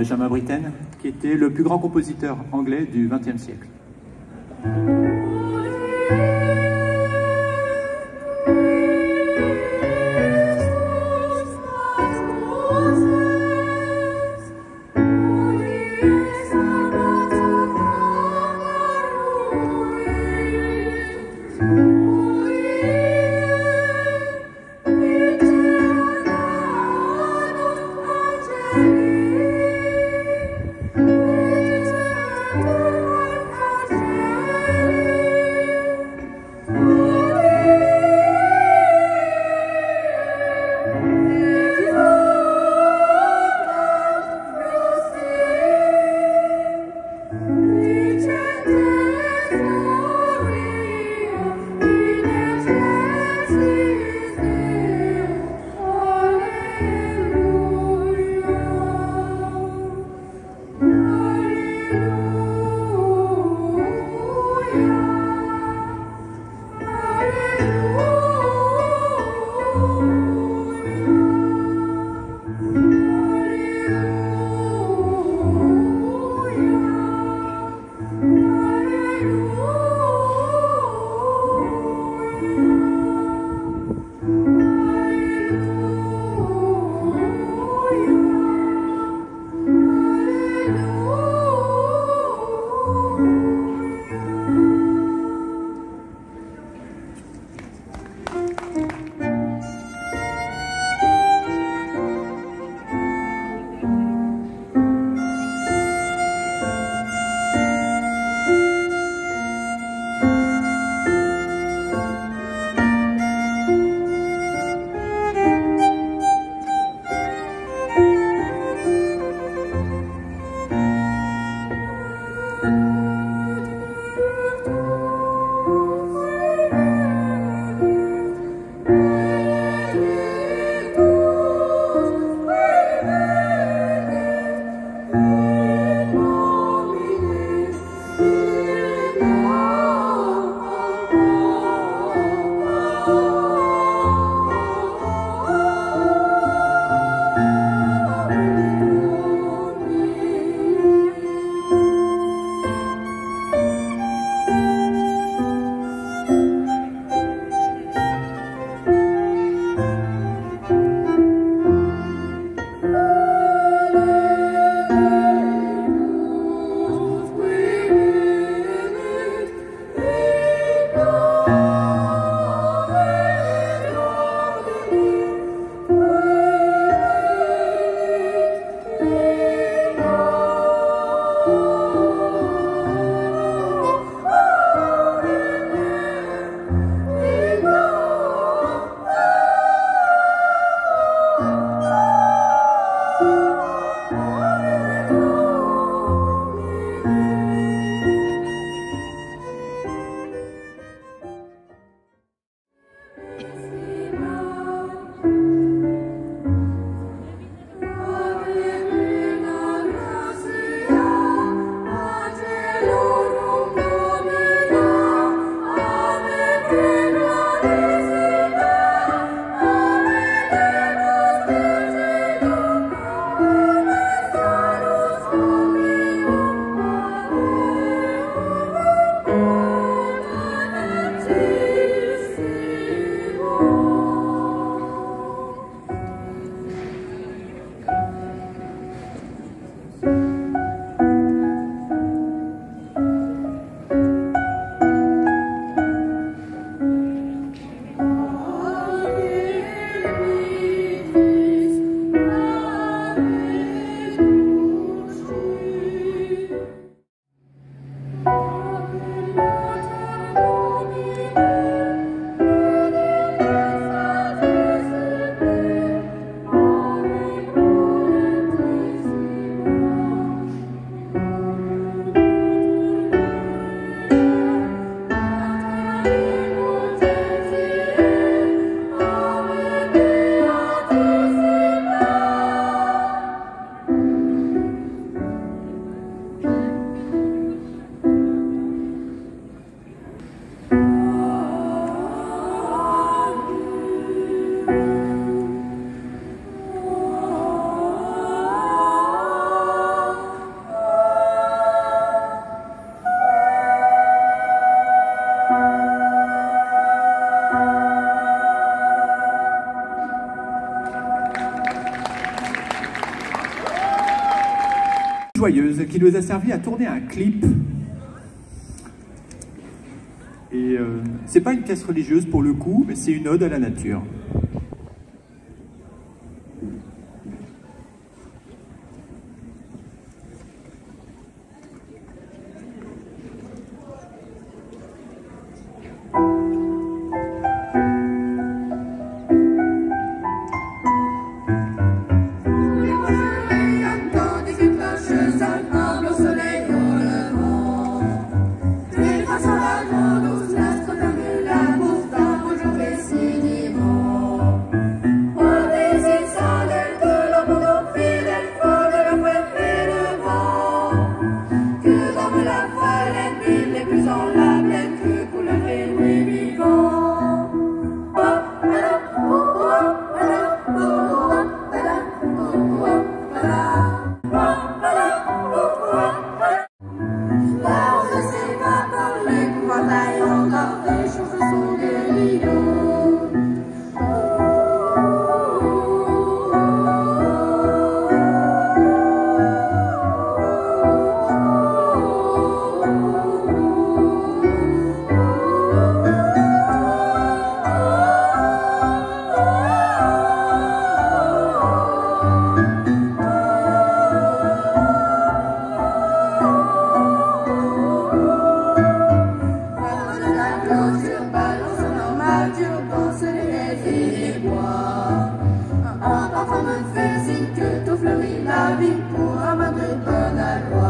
Benjamin Britten, qui était le plus grand compositeur anglais du XXe siècle. Qui nous a servi à tourner un clip. Et euh, c'est pas une pièce religieuse pour le coup, mais c'est une ode à la nature. enfant de que tout fleurit la vie pour un de bonne aloi.